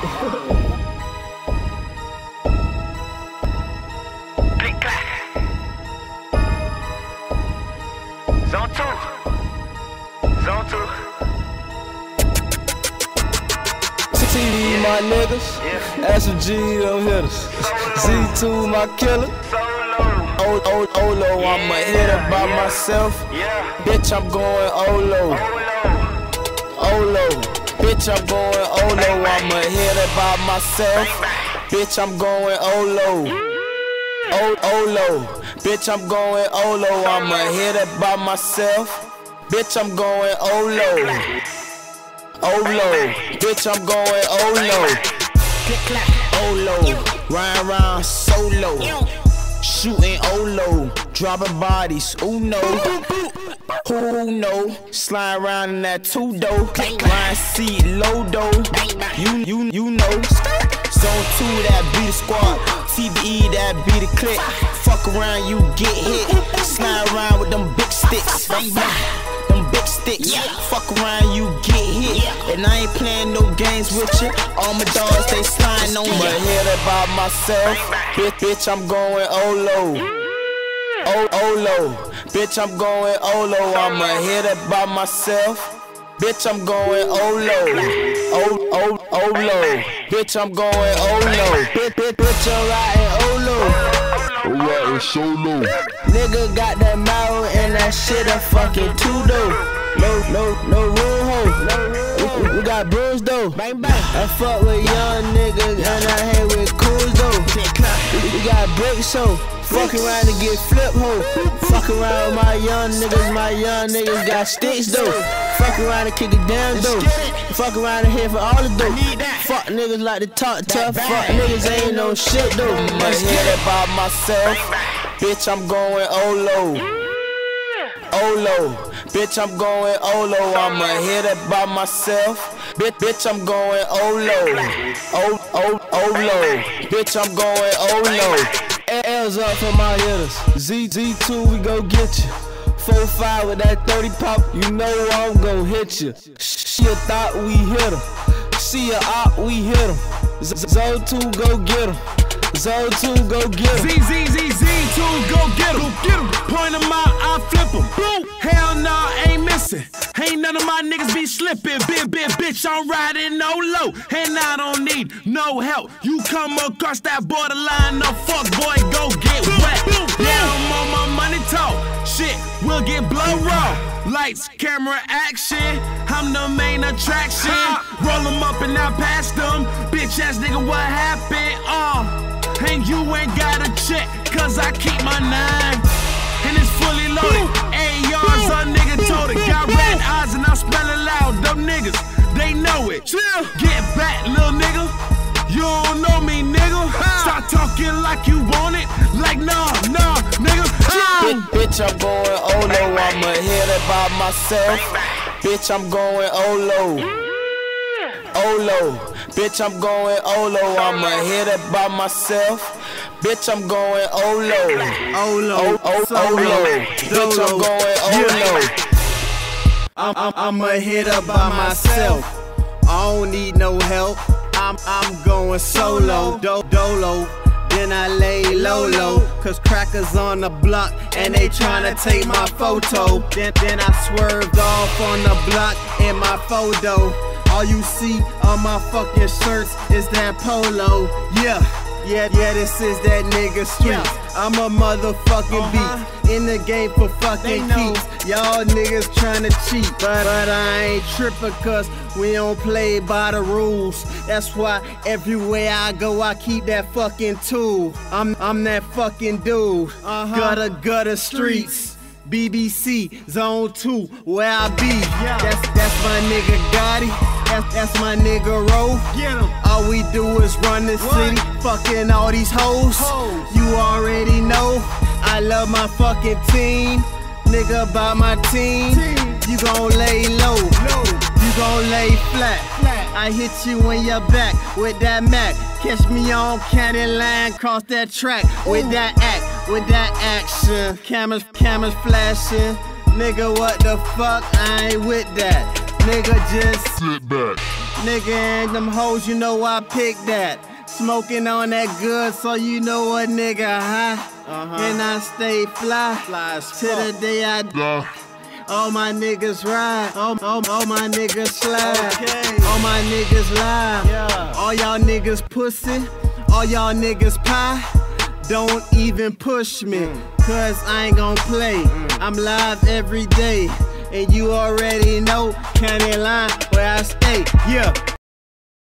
Two. My niggas. SG don't hit us. Z2 my killer. Solo. O O Olo, I'ma hit it by myself. Yeah. Bitch, I'm going Olo. Olo. Olo. Bitch, I'm going Olo. I'ma hit it by myself. Bitch, I'm going Olo. O Olo. Bitch, I'm going Olo. I'ma hit it by myself. Bitch, I'm going Olo. Olo. Bitch, I'm going Olo. Olo. Ryan round solo. Shooting Olo. Dropping bodies. Who know? Who know? Slide around in that two door. Ryan seat low dough. You you you know. Zone two that be the squad. TBE that be the click. Fuck around, you get hit. Slide around with them big sticks. Them big sticks. Fuck around, you get hit. And I ain't playing no games with you. All my dogs, they sliding on me. Hit it by myself. Bitch, bitch, I'm going Olo. Mm. O Olo. Bitch, I'm going Olo. I'ma hit it by myself. Bitch, I'm going Olo. O O Olo. Bitch, I'm going Olo. Bitch, bitch, bitch, I'm riding Olo. Riding solo. Nigga got that mouth and that shit a fucking two though. No, no, no rule hoe. We, we got bros though. Bang bang. I fuck with young niggas and I hang with cools though. We, we got bricks so. Fuck around and get flip hoe. Fuck around with my young niggas, my young niggas got sticks though. Fuck around and kick it down though. Fuck around and hit for all the dough. Fuck niggas like to talk tough. Fuck niggas ain't no shit though. Must hit it by myself. Bitch, I'm going Olo. Olo. Bitch, I'm going Olo. I'ma hit it by myself. Bitch, bitch, I'm going Olo. O O Olo. Bitch, I'm going Olo. L's up for my hitters. Z Z2, we go get you. 4-5 with that 30 pop, you know I'm gon' hit you. She a thought we hit him. She a op, we hit him. Zone 2, go get him. Zone 2, go get him. Z Z Z Z two, go get him. Get him. Point him out, I flip him. Boom. Hell nah, ain't missing. Ain't none of my niggas be slipping. Big, big bitch, I'm riding no low. And I don't need no help. You come across that borderline, no fuck, boy, go get wet. Yeah, I'm on my money talk. Shit, we'll get blow raw. Lights, camera, action. I'm the main attraction. Roll 'em up and I pass them. Bitch ass nigga, what happened? Uh. And you ain't gotta check, cause I keep my nine. And it's fully loaded. ARs, a nigga told it. Got red eyes and I'm spelling loud. Them niggas, they know it. Chill. Get back, little nigga. You don't know me, nigga. Stop talking like you want it. Like, nah, nah, nigga. Chill. Bitch, bitch, I'm going Olo. I'ma hit it by myself. Bitch, I'm going Olo. Olo. Bitch, I'm going Olo. I'ma hit it by myself. Bitch, I'm going Olo. Olo, O O Olo. Bitch, I'm going Olo. I'm, I'm, I'm a hitter by myself. I don't need no help. I'm, I'm going solo, do, dolo. Then I lay low low, cause crackers on the block and they tryna take my photo. Then, then I swerved off on the block in my photo. All you see on my fucking shirts is that polo. Yeah, yeah, yeah, this is that nigga street. I'm a motherfucking beat in the game for fucking keeps. Y'all niggas tryna cheat, but, but I ain't trippin' cause we don't play by the rules. That's why everywhere I go, I keep that fucking tool. I'm I'm that fucking dude. Uh-huh. Gutter gutter streets. BBC Zone 2, where I be. That's that's my nigga Gotti. That's that's my nigga Ro. All we do is run the city, fucking all these hoes. You already know I love my fucking team. Nigga by my team. You gon' lay low. low. You gon' lay flat. flat. I hit you in your back with that Mac. Catch me on county line, cross that track with that act, with that action. Cameras, cameras flashing. Nigga, what the fuck? I ain't with that. Nigga, just Sit back. Nigga and them hoes, you know I picked that. Smoking on that good, so you know a nigga high. Uh-huh. And I stay fly, Fly as to the day I Die. all my niggas ride, all, all, all my niggas slide, Okay. all my niggas lie. Yeah. All y'all niggas pussy, all y'all niggas pie. Don't even push me, Mm. cause I ain't gon' play. I'm live every day, and you already know, county line where I stay. Yeah,